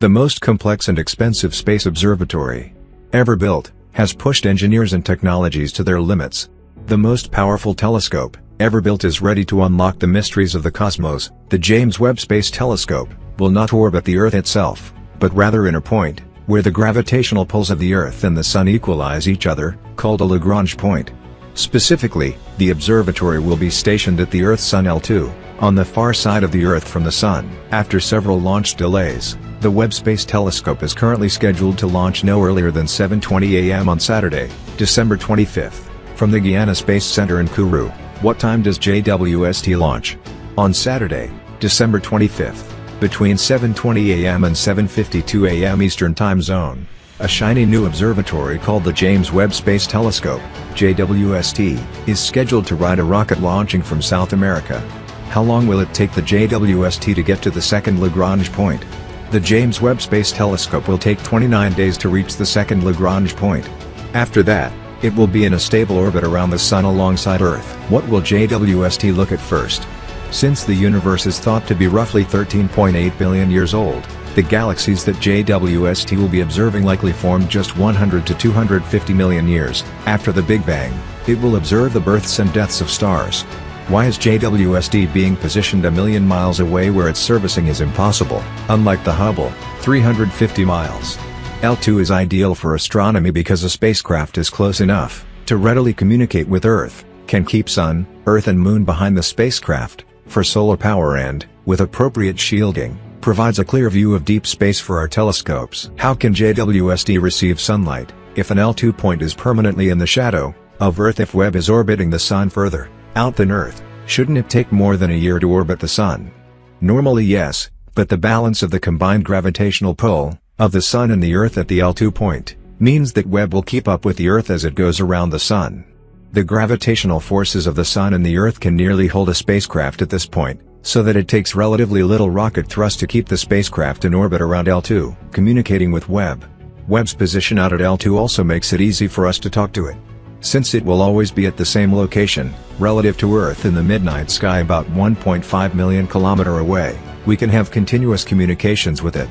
The most complex and expensive space observatory ever built, has pushed engineers and technologies to their limits. The most powerful telescope ever built is ready to unlock the mysteries of the cosmos. The James Webb Space Telescope will not orbit the Earth itself, but rather in a point where the gravitational pulls of the Earth and the Sun equalize each other, called a Lagrange point. Specifically, the observatory will be stationed at the Earth-Sun L2, on the far side of the Earth from the Sun. After several launch delays, the Webb Space Telescope is currently scheduled to launch no earlier than 7.20 am on Saturday, December 25th, from the Guiana Space Center in Kourou. What time does JWST launch? On Saturday, December 25th, between 7.20 am and 7.52 am Eastern Time Zone. A shiny new observatory called the James Webb Space Telescope, JWST, is scheduled to ride a rocket launching from South America. How long will it take the JWST to get to the second Lagrange point? The James Webb Space Telescope will take 29 days to reach the second Lagrange point. After that, it will be in a stable orbit around the Sun alongside Earth. What will JWST look at first? Since the universe is thought to be roughly 13.8 billion years old, the galaxies that JWST will be observing likely formed just 100 to 250 million years after the Big Bang. It will observe the births and deaths of stars, why is JWST being positioned a million miles away where its servicing is impossible? Unlike the Hubble, 350 miles. L2 is ideal for astronomy because a spacecraft is close enough to readily communicate with Earth, can keep Sun, Earth and Moon behind the spacecraft, for solar power and, with appropriate shielding, provides a clear view of deep space for our telescopes. How can JWST receive sunlight, if an L2 point is permanently in the shadow, of Earth if Webb is orbiting the Sun further? Out than Earth, shouldn't it take more than a year to orbit the Sun? Normally yes, but the balance of the combined gravitational pull, of the Sun and the Earth at the L2 point, means that Webb will keep up with the Earth as it goes around the Sun. The gravitational forces of the Sun and the Earth can nearly hold a spacecraft at this point, so that it takes relatively little rocket thrust to keep the spacecraft in orbit around L2, communicating with Webb. Webb's position out at L2 also makes it easy for us to talk to it. Since it will always be at the same location, relative to Earth in the midnight sky about 1.5 million km away, we can have continuous communications with it.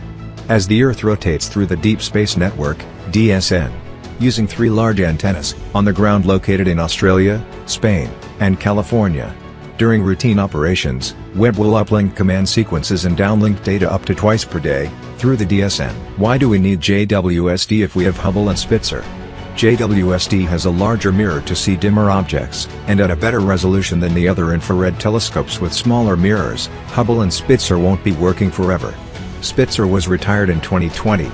As the Earth rotates through the Deep Space Network, DSN, using three large antennas, on the ground located in Australia, Spain, and California. During routine operations, Webb will uplink command sequences and downlink data up to twice per day, through the DSN. Why do we need JWST if we have Hubble and Spitzer? JWST has a larger mirror to see dimmer objects, and at a better resolution than the other infrared telescopes with smaller mirrors, Hubble and Spitzer won't be working forever. Spitzer was retired in 2020.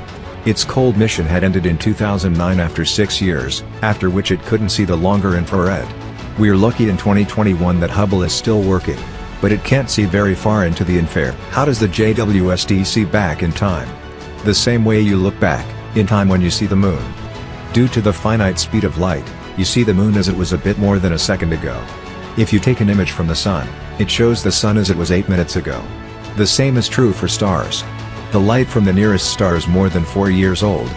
Its cold mission had ended in 2009 after six years, after which it couldn't see the longer infrared. We're lucky in 2021 that Hubble is still working. But it can't see very far into the infrared. How does the JWST see back in time? The same way you look back, in time when you see the moon. Due to the finite speed of light, you see the moon as it was a bit more than a second ago. If you take an image from the sun, it shows the sun as it was 8 minutes ago. The same is true for stars. The light from the nearest star is more than 4 years old.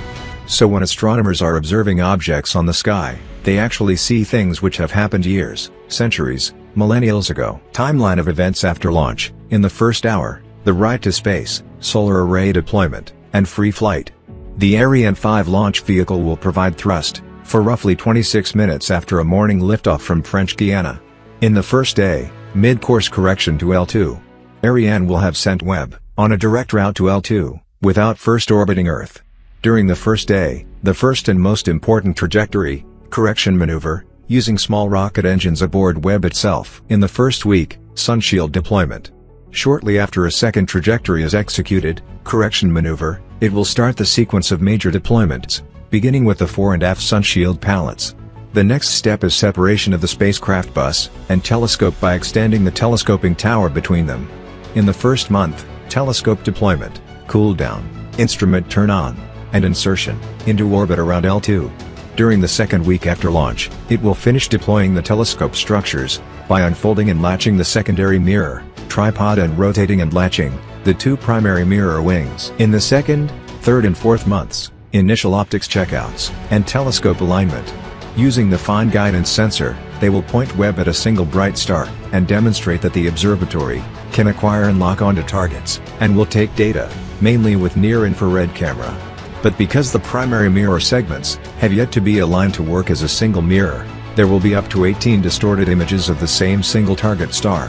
So when astronomers are observing objects on the sky, they actually see things which have happened years, centuries, millennials ago. Timeline of events after launch, in the first hour, the ride to space, solar array deployment, and free flight. The Ariane 5 launch vehicle will provide thrust, for roughly 26 minutes after a morning liftoff from French Guiana. In the first day, mid-course correction to L2. Ariane will have sent Webb, on a direct route to L2, without first orbiting Earth. During the first day, the first and most important trajectory, correction maneuver, using small rocket engines aboard Webb itself. In the first week, Sunshield deployment. Shortly after a second trajectory is executed, correction maneuver, it will start the sequence of major deployments, beginning with the fore and aft sunshield pallets. The next step is separation of the spacecraft bus and telescope by extending the telescoping tower between them. In the first month, telescope deployment, cool down, instrument turn on, and insertion into orbit around L2. During the second week after launch, it will finish deploying the telescope structures by unfolding and latching the secondary mirror, tripod and rotating and latching the two primary mirror wings. In the second, third and fourth months, initial optics checkouts, and telescope alignment. Using the fine guidance sensor, they will point Webb at a single bright star, and demonstrate that the observatory, can acquire and lock onto targets, and will take data. mainly with near-infrared camera. But because the primary mirror segments have yet to be aligned to work as a single mirror, there will be up to 18 distorted images of the same single target star.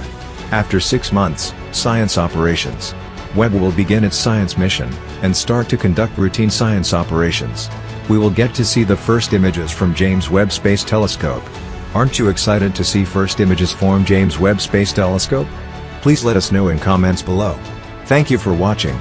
After six months, science operations. Webb will begin its science mission, and start to conduct routine science operations. We will get to see the first images from James Webb Space Telescope. Aren't you excited to see first images from James Webb Space Telescope? Please let us know in comments below. Thank you for watching.